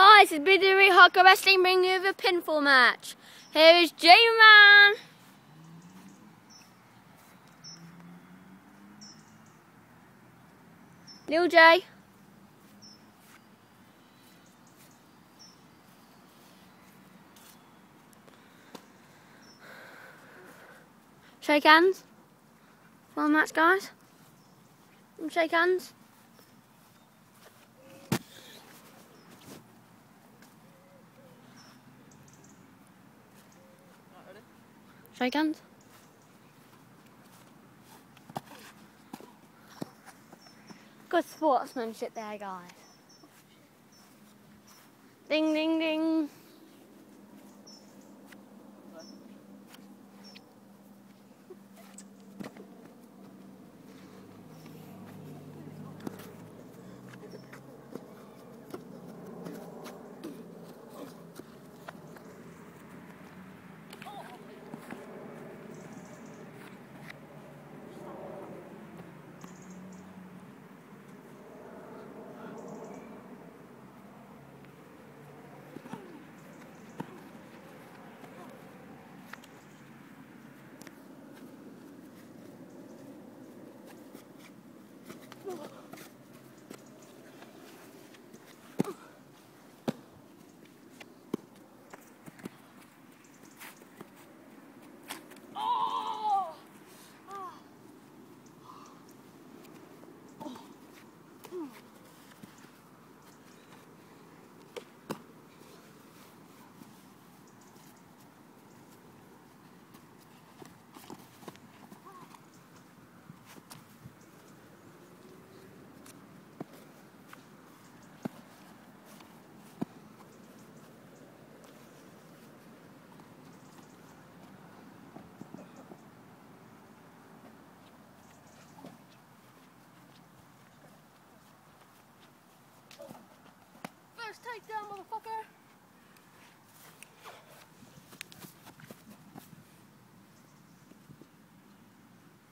Hi, this is Biddery Hardcore Wrestling bringing you the pinfall match. Here is Jayman. Lil Jay. Shake hands. Well, match, guys. Shake hands. Good sportsmanship there, guys. Ding, ding, ding.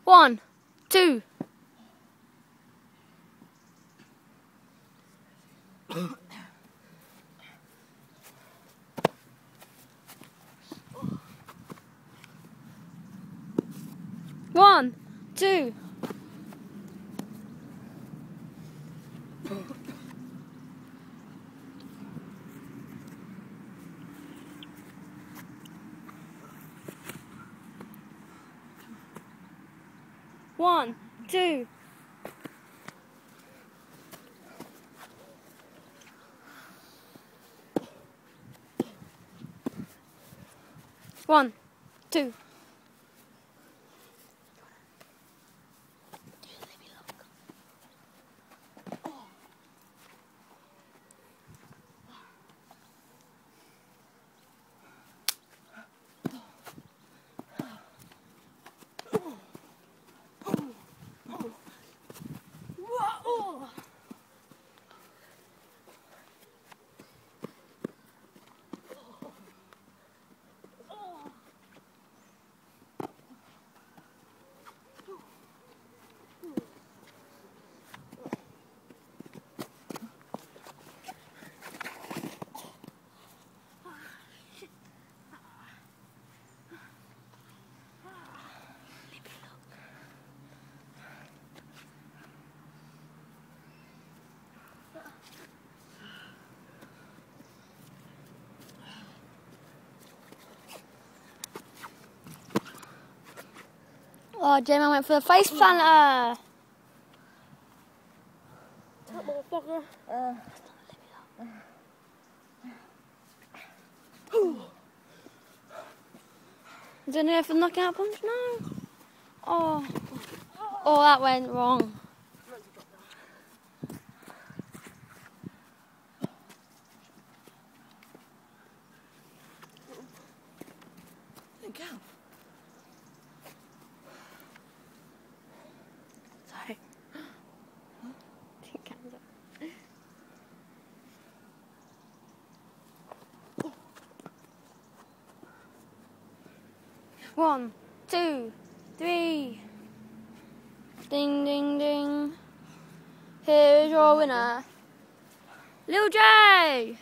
One, two. One, two. One, two. One, two. Oh, Jayman went for the face planter. That motherfucker. Uh, Is there any for knockout punch? No. Oh. Oh, that went wrong. Think One, two, three. Ding, ding, ding. Here's your winner, Lil Jay.